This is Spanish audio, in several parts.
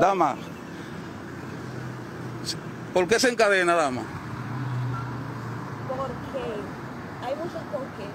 Dama, ¿por qué se encadena, dama? Porque hay muchos por qué.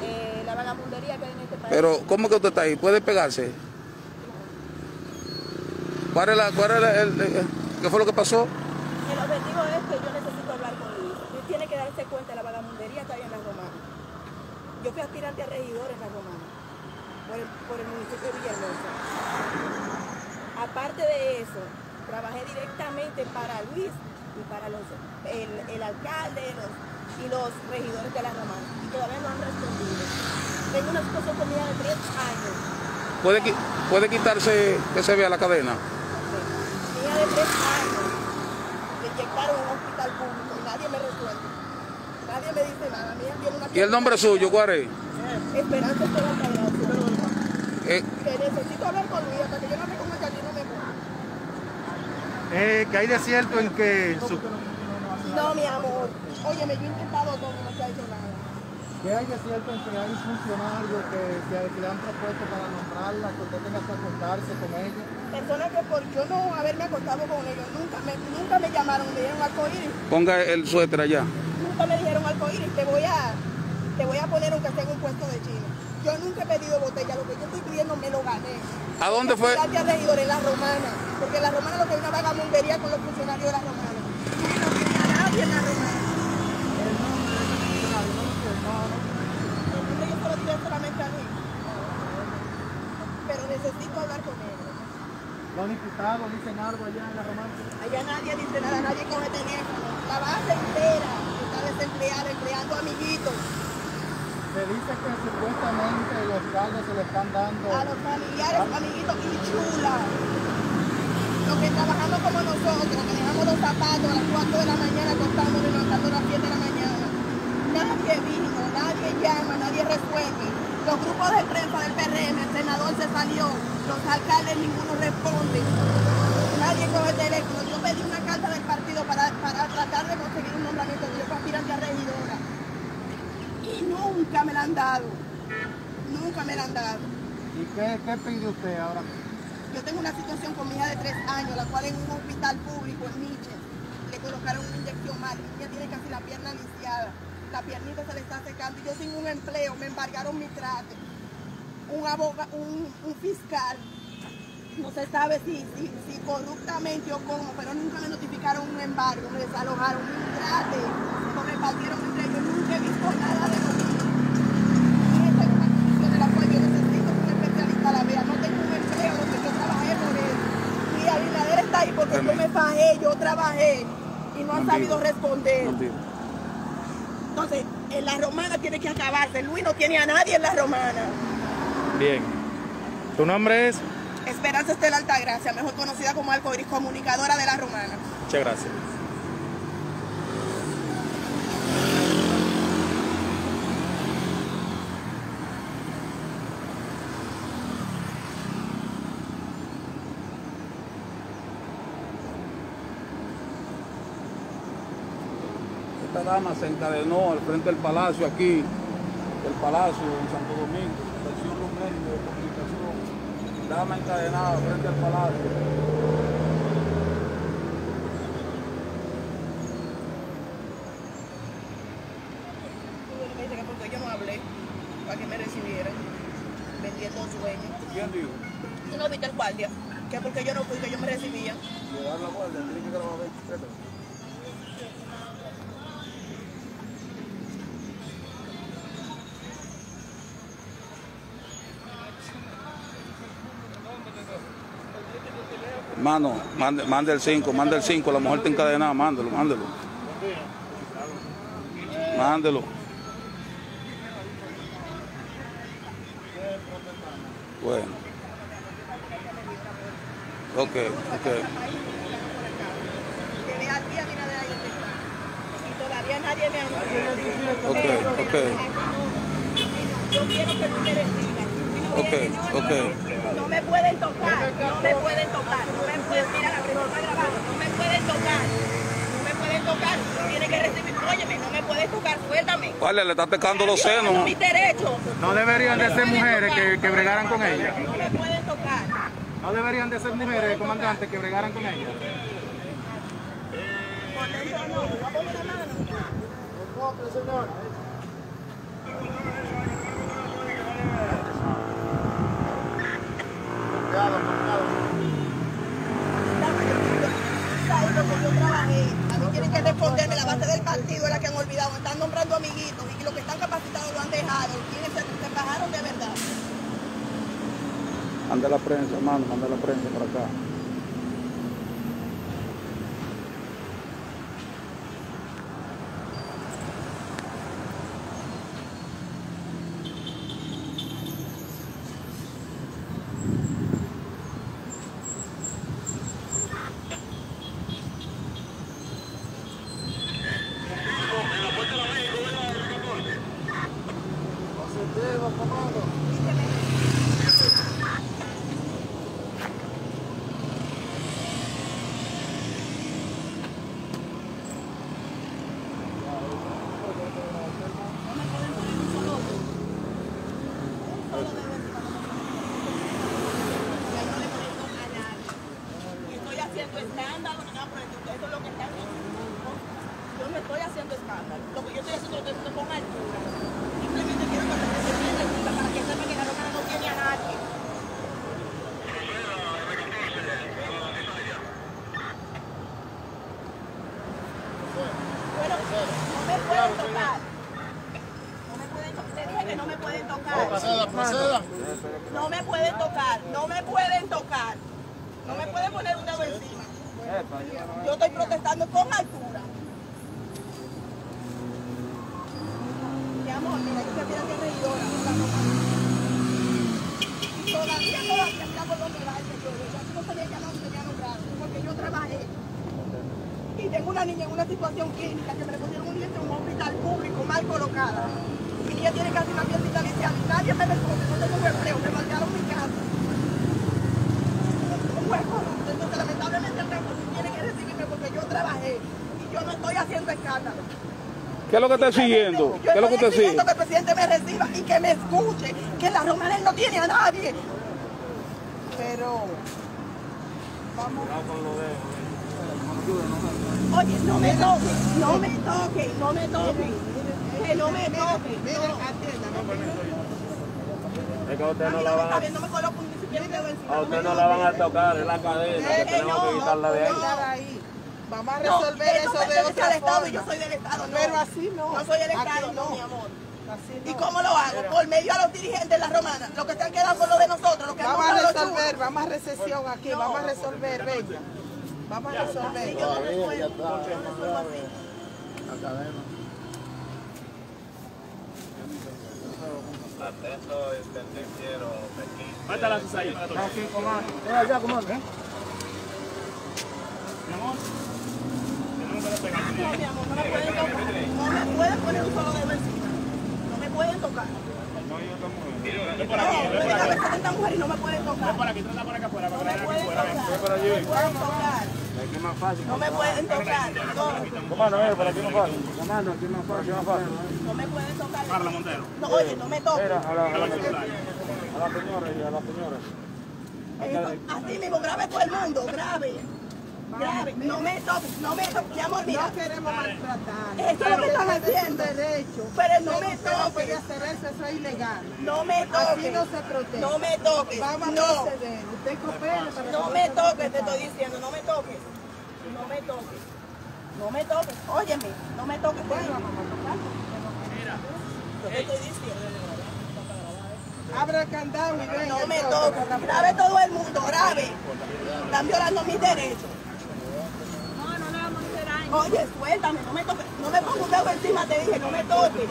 Eh, la vagamundería que hay en este país. Pero, ¿cómo que usted está ahí? ¿Puede pegarse? ¿Cuál es la, cuál es la- el- el- ¿Qué fue lo que pasó? El objetivo es que yo necesito hablar con Luis. Luis tiene que darse cuenta de la vagamundería que hay en la Romana. Yo fui aspirante a regidor en la Romana, por el, por el municipio de Villahermosa. Aparte de eso, trabajé directamente para Luis y para los, el, el alcalde los- y los regidores de la Romana. Y todavía no han respondido. Tengo una mi hija de tres años. ¿Puede, puede quitarse que se vea la cadena? Mi hija de tres años le inyectaron en un hospital público y nadie me resuelve. Nadie me dice nada. Tiene una ¿Y el nombre suyo cuál es? Esperanza Esteban. Eh, Que necesito hablar con Luis hasta que yo no me ponga aquí no me. Eh, que hay de cierto en que su- No, mi amor. Oye, me yo he intentado todo, no se ha hecho nada. ¿Qué hay de cierto en que hay funcionarios que, que- que le han propuesto para nombrarla, que usted tenga que acostarse con ella? Personas que por yo no haberme acostado con ellos, nunca me, nunca me llamaron, me dijeron arcoíris. ponga el suéter allá. Nunca me dijeron arcoíris, te voy a, te voy a poner aunque en un puesto de chino. Yo nunca he pedido botella, lo que yo estoy pidiendo me lo gané. ¿A dónde fue? Gracias regidor en la romana, porque la romana lo que hay una vagamundería con los funcionarios de la romana. Y no tiene a nadie en la romana. El nombre yo se lo diré solamente a. Pero necesito hablar con él. Los diputados dicen algo allá en la romana. Allá nadie dice nada, nadie coge teléfono. La base entera está desempleada, empleando amiguitos. Se dice que supuestamente los alcaldes se le están dando... A los familiares, amiguitos y chula. Los que trabajando como nosotros, que dejamos los zapatos a las 4 de la mañana, acostándonos y levantando a las 7 de la mañana. Nadie vino, nadie llama, nadie resuelve. Los grupos de prensa del PRM, el senador se salió, los alcaldes ninguno responde. Nadie coge el teléfono. Yo pedí una carta del partido para, para tratar de conseguir un nombramiento. Yo fui aspirante a regidora. Y nunca me la han dado. Nunca me la han dado. ¿Y qué, qué pide usted ahora? Yo tengo una situación con mi hija de tres años, la cual en un hospital público en Miche le colocaron una inyección mal. Mi hija tiene casi la pierna lisiada. La piernita se le está secando y yo sin un empleo me embargaron mi trate. Un abogado, un, un fiscal, no se sabe si, si, si corruptamente o cómo, pero nunca me notificaron un embargo, me desalojaron mi trate, lo repartieron entre ellos, nunca he visto nada de lo mismo. Y esta es una condición de la cual yo necesito que un especialista la vea. No tengo un empleo, lo que yo trabajé por él. Y Abinader está ahí porque yo me y no han sabido responder. Entonces, en la romana tiene que acabarse. Luis no tiene a nadie en la romana. Bien. ¿Tu nombre es? Esperanza Estela Altagracia, mejor conocida como Alcoiris, comunicadora de la romana. Muchas gracias. Dama se encadenó al frente del palacio aquí, del palacio en Santo Domingo, estación Rumén de comunicación. Dama encadenada al frente del palacio. Porque yo no hablé, para que me recibieran, vendiendo sueños. ¿Quién dijo? ¿Tú no viste el guardia? Que porque yo no fui, que yo me recibía. Llevar la guardia, tiene que grabar 23. Mano, mande, mande el 5, mande el 5, la mujer está encadenada, mándelo, mándelo. Mándelo. Bueno. Ok, ok. Ok, ok. Ok, ok. No me pueden tocar, no me pueden tocar, no me pueden, mira la presión está grabando, no me pueden tocar, no me pueden tocar, tiene que recibir, óyeme, no me pueden tocar, suéltame. Vale, le está tocando los senos. mis derechos. No deberían de ser mujeres que, que bregaran con ella. No me pueden tocar. No ¿No deberían de ser mujeres comandantes que bregaran con ellas? Por dentro no, no pongo la mano. ¿Sabes lo que yo trabajé? A mí tienen que responderme la base del partido es la que han olvidado. Están nombrando amiguitos y los que están capacitados lo han dejado. ¿Quiénes se, se bajaron de verdad? Manda la prensa, hermano, manda la prensa para acá. Positivo, comando. Y estoy haciendo escándalo, no, pero eso es lo que están haciendo. Yo no estoy haciendo escándalo. Lo que yo estoy haciendo es que estoy con altura. Simplemente quiero que se sienta altura para que sepa que la romana no tiene a nadie. Bueno, no me pueden tocar. No me pueden tocar. Te dije que no me pueden proceda. No me pueden tocar, no me pueden tocar. No me pueden poner un dedo encima. Yo estoy protestando con altura. Mi amor, mira, yo te que reidora. Y todavía, todavía, mira por dónde va este yo. Yo no sabía que no tenía nombrado, porque yo trabajé. Y tengo una niña en una situación clínica que me le pusieron un diente en un hospital público mal colocada. Mi niña tiene casi una piernita lisiada y nadie me responde, no tengo un empleo, me marcaron mi casa. Un hueco, entonces lamentablemente el rector tiene que recibirme porque yo trabajé y yo no estoy haciendo escándalo. ¿Qué es lo que está siguiendo? Yo ¿Qué es lo que sigue? exigiendo que el presidente me reciba y que me escuche, que la Romana él no tiene a nadie. Pero vamos. Oye, no me toque, no me toque, no me toque. Que no me toque. Es que a usted no la no van a, no a usted no la van a tocar, es la cadena que tenemos que no, quitarla de ahí. no. Vamos a No, resolver eso no de otra al Estado y forma. yo soy del Estado, no. Pero así no. No soy del Estado, no, no. mi amor. Así ¿Y no. cómo lo hago? Por medio a los dirigentes de la romana, los que están quedando con lo de nosotros, los que han Vamos a los resolver, churros. vamos a recesión aquí, No. vamos a resolver, venga. Vamos a resolver. yo no resuelvo, yo no. Atento, ¿Dónde está la Susay? Aquí, comando. Ven allá, comando. Mi amor. Yo no me puedo pegar. No, mi amor, no me pueden tocar. No me pueden poner un solo dedo encima. No me pueden tocar. No, aquí, ven me por aquí. representan mujeres y no me pueden tocar. Ven por aquí, trata por acá afuera, No me pueden tocar. No me pueden tocar. Es que es más fácil. No me pueden tocar. No, Comando, mira, por aquí no fácil. Comando, aquí no fácil, no fácil. no me pueden tocar. Carla Montero. No, oye, no me toques. Mira, a la, a la, señora y a la señora. Eh, Así mismo, grave todo el mundo, grave. Grave. No me toques, no me toques. Mi amor, mira. No queremos maltratar. Eso es lo que están haciendo. Es derecho. Pero no me toques. hacer eso, eso es ilegal. No me Así toques. no se protege. No me toques. Vamos a No. proceder. Usted coopere para No que me toques, te estoy diciendo, no me toques. No me toques. No me toques. Óyeme, no me toques. Bueno, vamos a tocar. Yo te estoy diciendo. Abra el candado y ven. No me toques. Grave todo el mundo, grave. Están violando mis derechos. No, no le vamos a hacer daño. Oye, suéltame, no me toques. No me pongas un dedo encima, te dije, no me toques.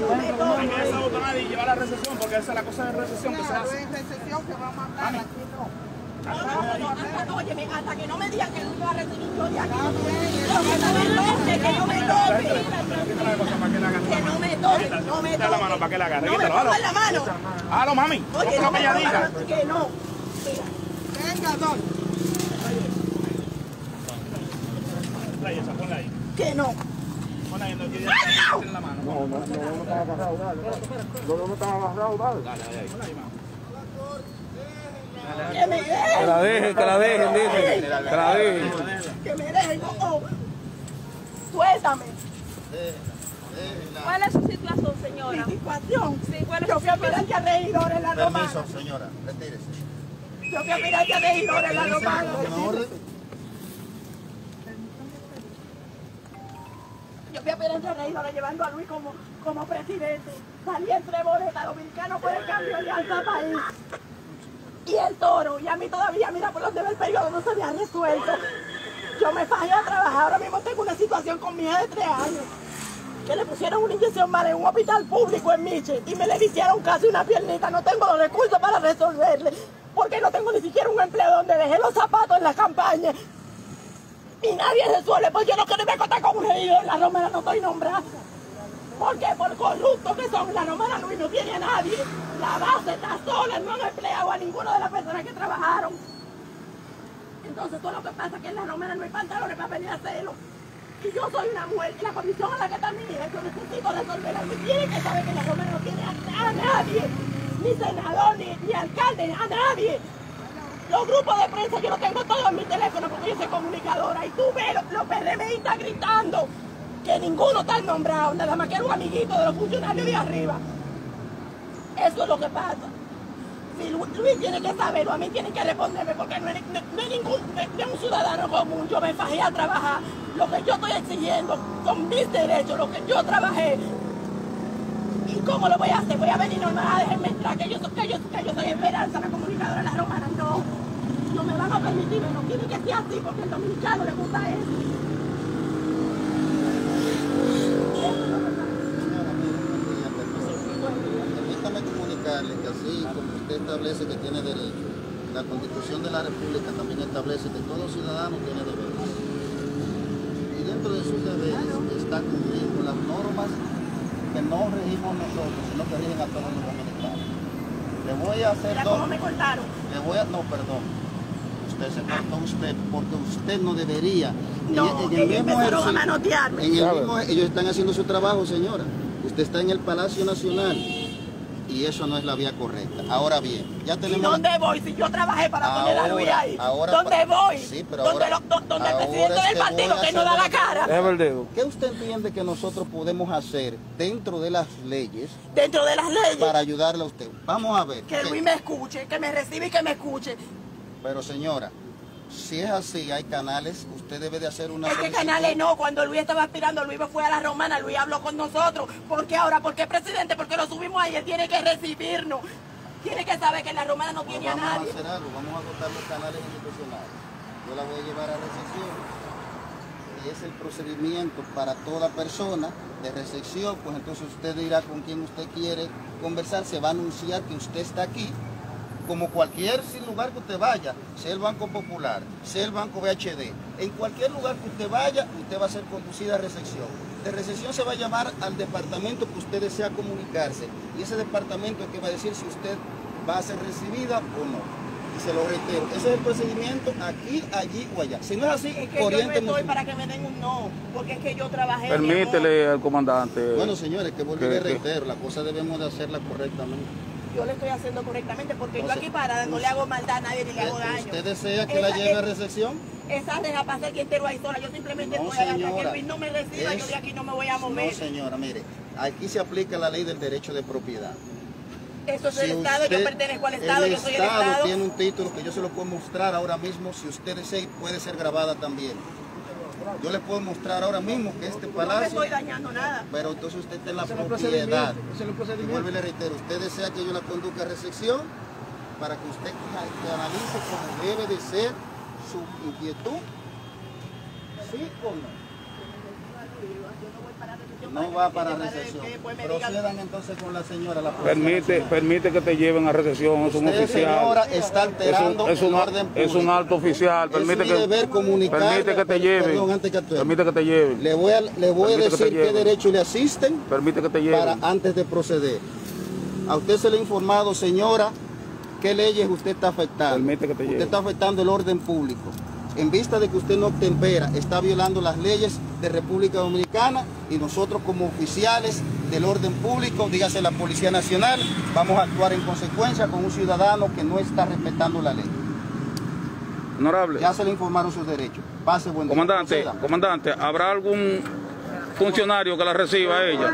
No me toques. desabotonar y llevar la recesión, porque esa es la cosa de recesión que se Claro, hace. en recesión que vamos a hablar aquí no. No, no, no, no, hasta, óyeme, hasta que no me digan que no va a recibir yo de aquí. No, que no me toque, que no me toque. No me toque, no me toque. que. No me en la no me Que no. Venga, don. Que no. Ahí, no. No, no, no, no estaba agarrado, dale. Los dos no estaban agarrados, dale. Ponla ahí, vamos. Que me dejen. Que la dejen, que la dejen, dice. Que la dejen. Que me dejen. No. Suéltame. ¿Cuál es su situación, señora? Mi situación. Sí, ¿cuál es Yo fui a regidor en la romana. Permiso, señora, retírese. Yo fui a regidor en la romana. Yo fui a regidor llevando a Luis como, como presidente. Salí entre boleta dominicano por el cambio de Alianza País. Y el toro, y a mí todavía, mira, por donde ve el periodo no se me ha resuelto. Yo me fajé a trabajar, ahora mismo tengo una situación con mi hija de tres años. Que le pusieron una inyección mal en un hospital público en Miche y me le hicieron casi una piernita. No tengo los recursos para resolverle, porque no tengo ni siquiera un empleo donde dejé los zapatos en la campaña. Y nadie resuelve, pues yo no quiero me contar con un regidor en la Romana, no estoy nombrada. ¿Por qué? Por corruptos que son. La Romana Luis no tiene a nadie. La base está sola, no han empleado a ninguna de las personas que trabajaron. Entonces todo lo que pasa es que en la Romana no hay pantalones para venir a hacerlo. Y yo soy una mujer, y la comisión a la que está mi hija, yo necesito resolver algo. Tienen que saber que la Romana no tiene a, nadie. Ni senador, ni, ni alcalde, a nadie. Los grupos de prensa yo los tengo todos en mi teléfono porque yo soy comunicadora. Y tú ves los, los PDMistas gritando que ninguno está nombrado, nada más que era un amiguito de los funcionarios de arriba. Eso es lo que pasa. Si Lu- Luis tiene que saberlo, a mí tiene que responderme porque no es, no, no ningún un ciudadano común. Yo me fajé a trabajar. Lo que yo estoy exigiendo son mis derechos, lo que yo trabajé. ¿Y cómo lo voy a hacer? Voy a venir normal a dejarme entrar, que yo, que yo, que yo soy esperanza, la comunicadora de la romana. No, no me van a permitir, no tiene que ser así porque al dominicano le gusta eso. Señora, mire, buen día, permiso. Permítame que así como usted establece que tiene derecho, la Constitución de la República también establece que todo ciudadano tiene deberes. Y dentro de sus deberes está cumplir con las normas que no regimos nosotros, sino que rigen a todos los dominicanos. Le voy a hacer Mira dos... cómo me cortaron. Le voy a... No, perdón. Usted se cortó usted porque usted no debería. No, En- en el mismo a manotearme. en el mismo- ellos están haciendo su trabajo, señora. Usted está en el Palacio Nacional y eso no es la vía correcta. Ahora bien, ya ¿Y tenemos... dónde voy si yo trabajé para poner a Luis Ahora- ahí? ahora ¿Dónde voy? Sí, pero ¿Dónde, ahora- lo- donde el ahora presidente es del partido que no da la cara? Déjame el dedo. ¿Qué usted entiende que nosotros podemos hacer dentro de las leyes Dentro de las leyes. para ayudarle a usted? Vamos a ver. Que ¿qué? Luis me escuche, que me reciba y que me escuche. Pero señora, si es así, hay canales, usted debe de hacer una Es que canales no, cuando Luis estaba aspirando, Luis fue a la romana, Luis habló con nosotros. ¿Por qué ahora? ¿Por qué presidente? Porque lo subimos él tiene que recibirnos. Tiene que saber que en la romana no Pues tiene a vamos a nadie. hacer algo, vamos a agotar los canales institucionales. Yo la voy a llevar a recepción. Y es el procedimiento para toda persona de recepción, pues entonces usted dirá con quién usted quiere conversar, se va a anunciar que usted está aquí, como cualquier sin lugar que usted vaya, sea el Banco Popular, sea el Banco VHD, en cualquier lugar que usted vaya, usted va a ser conducida a recepción. De recepción se va a llamar al departamento que usted desea comunicarse y ese departamento es que va a decir si usted va a ser recibida o no. Y se lo reitero, ese es el procedimiento aquí, allí o allá. Si no es así, Es que yo no estoy para que me den un no, porque es que yo trabajé. Permítele al comandante. Bueno, señores, que le que- reitero, la cosa debemos de hacerla correctamente. Yo le estoy haciendo correctamente porque yo aquí parada no le hago maldad a nadie ni le hago daño. ¿Usted desea que la lleve a recepción? Esa deja pasar el entero ahí sola. Yo simplemente No, voy a que. Luis no me reciba, yo Es- de aquí no me voy a mover. No, señora, mire, aquí se aplica la ley del derecho de propiedad. Eso es Si el Estado, yo usted- pertenezco al Estado, el yo soy el Estado Estado. tiene un título que yo se lo puedo mostrar ahora mismo, si usted desea, puede ser grabada también. Yo le puedo mostrar ahora mismo que este No me palacio, estoy dañando nada. pero entonces usted está en la propiedad. Y vuelvo y le reitero, usted desea que yo la conduzca a recepción para que usted canalice como debe de ser su inquietud, ¿sí o no? No va para recepción. Procedan entonces con la señora. La Permite, permite que te lleven a recepción, es un Usted, oficial. señora, está alterando es un, es un- orden es un público. alto oficial, Es permite mi que, deber comunicarle- permite que te lleven, Perdón, antes que permite que te lleven, Le voy a, le voy a que decir qué lleven. derecho le asisten permite que te para lleven. antes de proceder. A usted se le ha informado, señora, qué leyes usted está afectando. Permite que te usted lleven. está afectando el orden público. En vista de que usted no tempera, está violando las leyes de República Dominicana y nosotros como oficiales del orden público, dígase la Policía Nacional, vamos a actuar en consecuencia con un ciudadano que no está respetando la ley. Honorable. Ya se le informaron sus derechos. Pase buen día. Comandante, comandante, ¿habrá algún funcionario que la reciba a ella?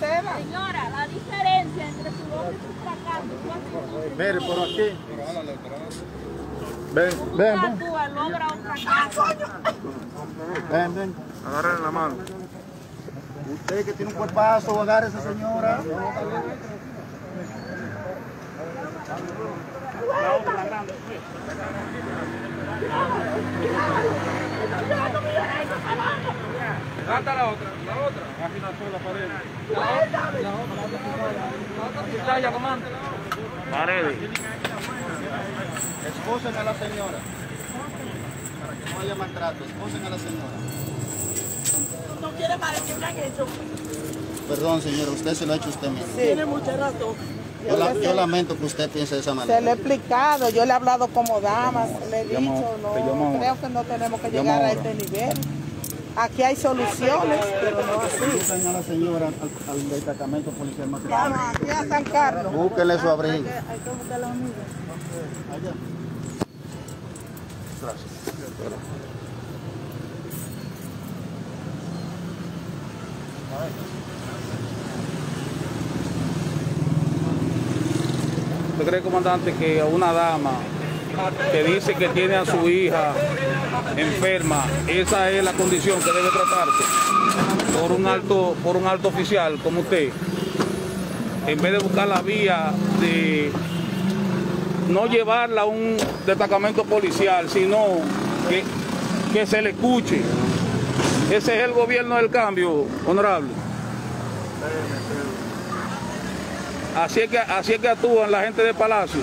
Señora, la diferencia entre su logro y su fracaso, su actitud, Mire, por aquí. Ven, ven. Ven, ven. Agarren la mano. Usted que tiene un cuerpazo, agarre a esa señora. Trata la otra, la otra. Aquí la sola pared. La otra comando. Paredes. Esposen a la señora. Para que no haya maltrato, esposen a la señora. No quiere más que me han hecho. Perdón, señora, usted se lo ha hecho usted mismo. Tiene mucha razón. Yo, la- yo lamento que usted piense de esa Se manera. le he explicado, yo le he hablado como dama, le he dicho, no, creo que no tenemos que llegar a este nivel. Aquí hay soluciones, pero no así. Busquen a la señora al, al destacamento policial más Vamos aquí a San Carlos. Búsquenle su abrigo. Hay que buscar la unidad. Allá. ¿Usted cree, comandante, que a una dama que dice que tiene a su hija enferma, esa es la condición que debe tratarse por un alto, por un alto oficial como usted? En vez de buscar la vía de no llevarla a un destacamento policial, sino que, que se le escuche. Ese es el gobierno del cambio, honorable. Así es que, así es que actúan la gente de Palacio.